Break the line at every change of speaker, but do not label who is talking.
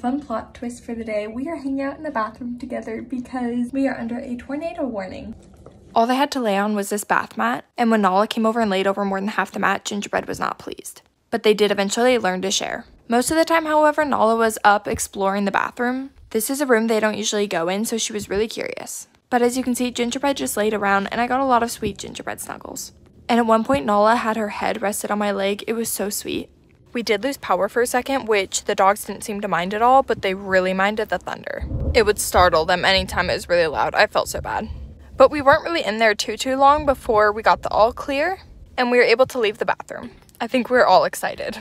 Fun plot twist for the day, we are hanging out in the bathroom together because we are under a tornado warning.
All they had to lay on was this bath mat, and when Nala came over and laid over more than half the mat, Gingerbread was not pleased. But they did eventually learn to share. Most of the time, however, Nala was up exploring the bathroom. This is a room they don't usually go in, so she was really curious. But as you can see, Gingerbread just laid around, and I got a lot of sweet gingerbread snuggles. And at one point, Nala had her head rested on my leg. It was so sweet. We did lose power for a second, which the dogs didn't seem to mind at all, but they really minded the thunder. It would startle them anytime it was really loud. I felt so bad. But we weren't really in there too, too long before we got the all clear and we were able to leave the bathroom. I think we were all excited.